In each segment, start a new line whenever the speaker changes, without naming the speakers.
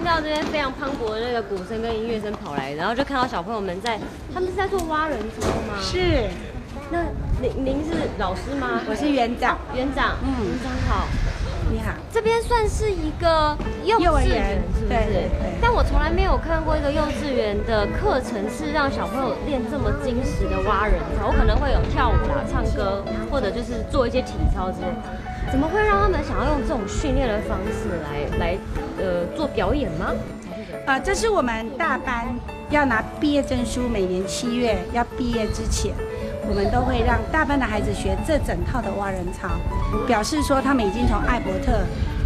听到这边非常磅礴的那个鼓声跟音乐声跑来，然后就看到小朋友们在，他们是在做蛙人操吗？
是，
那您您是老师吗？
我是园长，
园长，嗯，园长好。
你好，
这边算是一个幼稚园，是不是？
对对。
但我从来没有看过一个幼稚园的课程是让小朋友练这么精实的蛙人操。我可能会有跳舞啦、唱歌，或者就是做一些体操之类。怎么会让他们想要用这种训练的方式来来呃做表演吗？
啊，这是我们大班要拿毕业证书，每年七月要毕业之前。我们都会让大班的孩子学这整套的蛙人操，表示说他们已经从艾伯特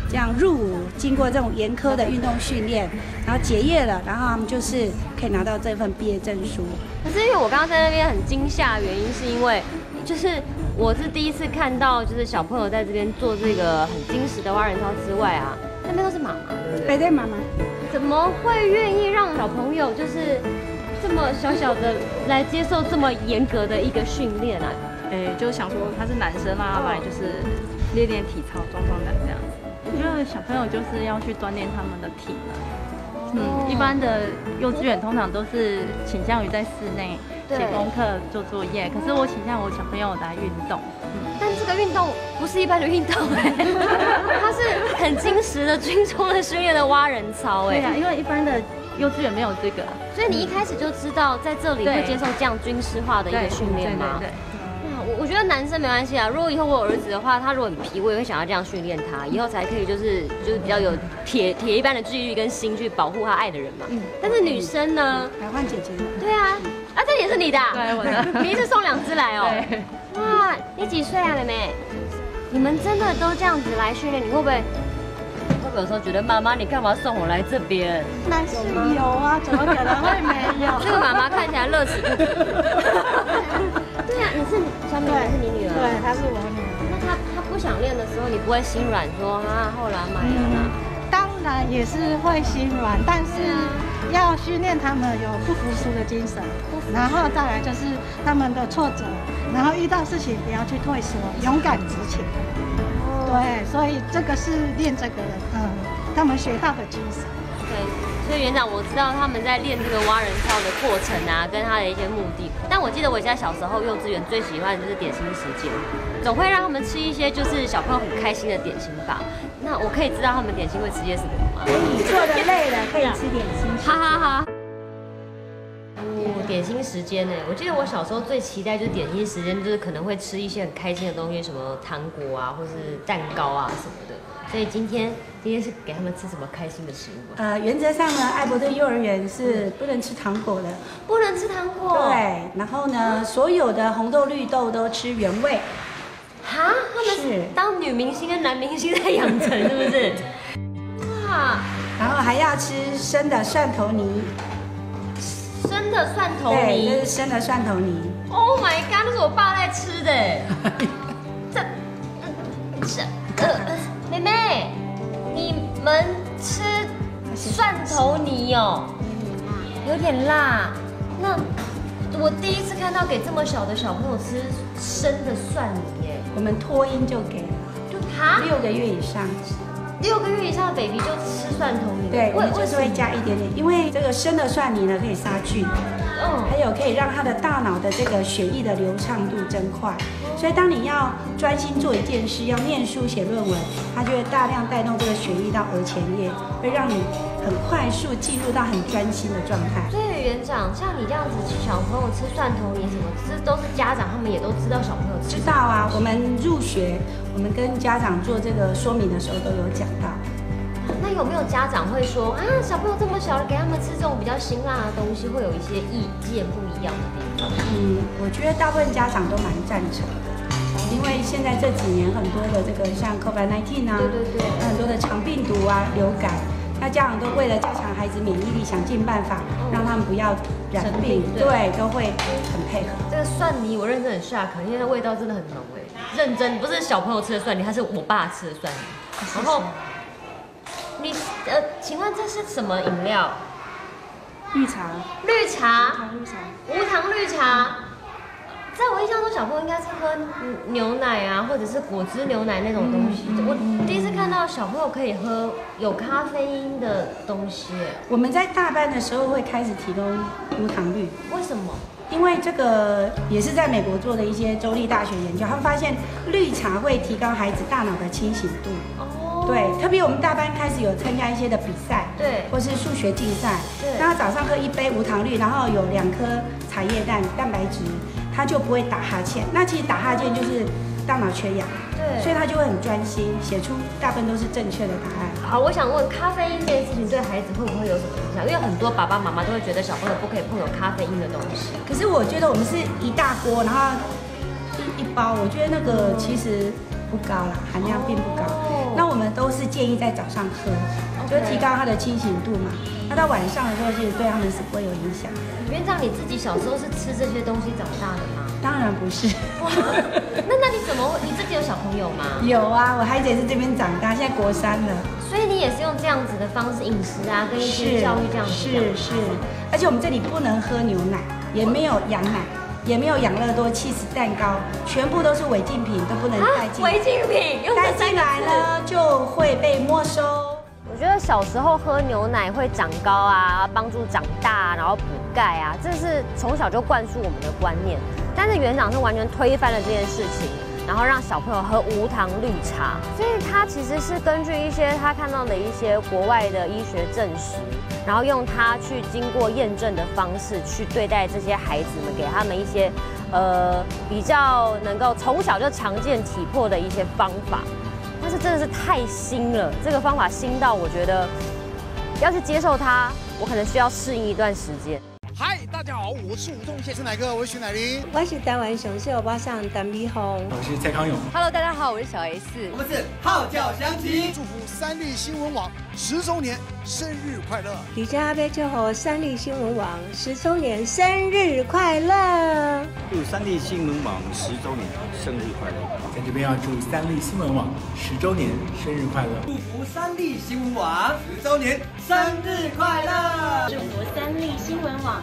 这样入伍，经过这种严苛的运动训练，然后结业了，然后他们就是可以拿到这份毕业证书。
可是因为我刚刚在那边很惊吓，原因是因为就是我是第一次看到，就是小朋友在这边做这个很精实的蛙人操之外啊，那边都是妈妈，对不对？
对，妈妈。
怎么会愿意让小朋友就是？这么小小的来接受这么严格的一个训练啊？
哎，就想说他是男生啊，来就是练练体操、壮壮胆这样子。因为小朋友就是要去锻炼他们的体能。嗯，一般的幼稚园通常都是倾向于在室内写功课、做作业，可是我倾向我小朋友来运动。
但这个运动不是一般的运动哎，它是很精实的军中的训练的蛙人操哎。
对啊，因为一般的。幼稚园没有这个，
所以你一开始就知道在这里会接受这样军事化的一个训练吗？
对对对。
我我觉得男生没关系啊，如果以后我有儿子的话，他如果很皮，我也会想要这样训练他，以后才可以就是就是比较有铁铁一般的纪律跟心去保护他爱的人嘛。嗯。但是女生呢？
来换姐姐。
对啊，啊这也是你的。
对，我的。
你一次送两只来哦。
对。
哇，你几岁啊，妹妹？你们真的都这样子来训练，你会不会？有时候觉得妈妈，你干嘛送我来这边？
那是有啊，怎么可能会没有？
这个妈妈看起来乐此不疲。对啊，你是小美还是你女儿？
对，她是我女儿。
那她她不想练的时候，你不会心软说啊，后来买了？
当然也是会心软，但是要训练他们有不服输的精神，然后再来就是他们的挫折，然后遇到事情不要去退缩，勇敢直前。对，所以这个是练这个，嗯，他们学到的精神。
对，所以园长，我知道他们在练这个蛙人跳的过程啊，跟他的一些目的。但我记得我家小时候幼稚园最喜欢的就是点心时间，总会让他们吃一些就是小朋友很开心的点心吧。那我可以知道他们点心会吃些什么吗？
可以做的累了可以吃点心。
哈哈哈。点心时间呢？我记得我小时候最期待就是点心时间，就是可能会吃一些很开心的东西，什么糖果啊，或是蛋糕啊什么的。所以今天今天是给他们吃什么开心的食物？
呃，原则上呢，艾伯顿幼儿园是不能吃糖果的，
不能吃糖果。
对，然后呢，所有的红豆绿豆都吃原味。
哈？他们是当女明星跟男明星在养成，是不是？
哇！然后还要吃生的蒜头泥。
生的蒜头泥，
这是生的蒜头泥。
Oh my god，那是我爸在吃的。蒜头泥哦？有点辣。那我第一次看到给这么小的小朋友吃生的蒜泥耶。
我们脱音就给了，
就他
六个月以上。
六个月以上的 baby 就吃蒜头泥，
对，我就是会加一点点，因为这个生的蒜泥呢可以杀菌，嗯，还有可以让他的大脑的这个血液的流畅度增快，所以当你要专心做一件事，要念书写论文，它就会大量带动这个血液到额前叶，会让你很快速进入到很专心的状态。
所以园长，像你这样子小朋友吃蒜头泥什么，这都是家长他们也都知道小朋友
知道啊，我们入学。我们跟家长做这个说明的时候都有讲到。
那有没有家长会说啊，小朋友这么小了，给他们吃这种比较辛辣的东西，会有一些意见不一样的地方？
嗯，我觉得大部分家长都蛮赞成的，因为现在这几年很多的这个像 COVID-19 啊，
对对对，
很多的肠病毒啊、流感，那家长都为了加强孩子免疫力，想尽办法让他们不要染病，对，都会很配合。
这个蒜泥我认真很 shock，因为它味道真的很浓哎。认真不是小朋友吃的蒜泥，它是我爸吃的蒜泥。然后，你呃，请问这是什么饮料？
绿茶。
绿茶。
绿茶。
无糖绿茶。在我印象中，小朋友应该是喝牛奶啊，或者是果汁牛奶那种东西。我第一次看到小朋友可以喝有咖啡因的东西。
我们在大班的时候会开始提供无糖绿，
为什么？
因为这个也是在美国做的一些州立大学研究，他们发现绿茶会提高孩子大脑的清醒度。哦。对，特别我们大班开始有参加一些的比赛，
对，
或是数学竞赛，
对。
那早上喝一杯无糖绿，然后有两颗茶叶蛋蛋白质。他就不会打哈欠，那其实打哈欠就是大脑缺氧，
对，
所以他就会很专心，写出大部分都是正确的答案。
好，我想问咖啡因这件事情对孩子会不会有什么影响？因为很多爸爸妈妈都会觉得小朋友不可以碰有咖啡因的东西。
可是我觉得我们是一大锅，然后一一包，我觉得那个其实不高啦，含量并不高。那我们都是建议在早上喝，就提高他的清醒度嘛。那到晚上的时候，其实对他们是不会有影响。
园长，你自己小时候是吃这些东西长大的吗？
当然不是。
那那你怎么？你自己有小朋友吗？
有啊，我孩子也是这边长大，现在国三了。
所以你也是用这样子的方式饮食啊，跟一些教育这样子。
是是。而且我们这里不能喝牛奶，也没有羊奶，也没有养乐多、气死蛋糕，全部都是违禁品，都不能带进。
违禁品，
带进来呢就会被没收。
我觉得小时候喝牛奶会长高啊，帮助长大，然后补钙啊，这是从小就灌输我们的观念。但是园长是完全推翻了这件事情，然后让小朋友喝无糖绿茶。所以他其实是根据一些他看到的一些国外的医学证实，然后用他去经过验证的方式去对待这些孩子们，给他们一些呃比较能够从小就强健体魄的一些方法。真的是太新了，这个方法新到我觉得要去接受它，我可能需要适应一段时间。
嗨，大家好，我是吴宗宪，是哪个？我是徐乃麟，
我是台湾雄秀包上邓碧红，
我是蔡康永。
Hello，大家好，我是小 S，
我们是号角响起，
祝福三立新闻网十周年生日快乐！
李佳贝祝贺三立新闻网十周年生日快乐！
祝三立新闻网十周年生日快乐！
在这边要祝三立新闻网十周年生日快乐！
祝福三立新闻网十周年生日快乐！
祝福三立新闻网